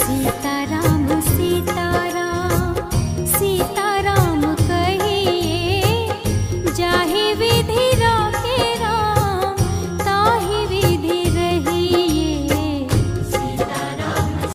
necesitarás.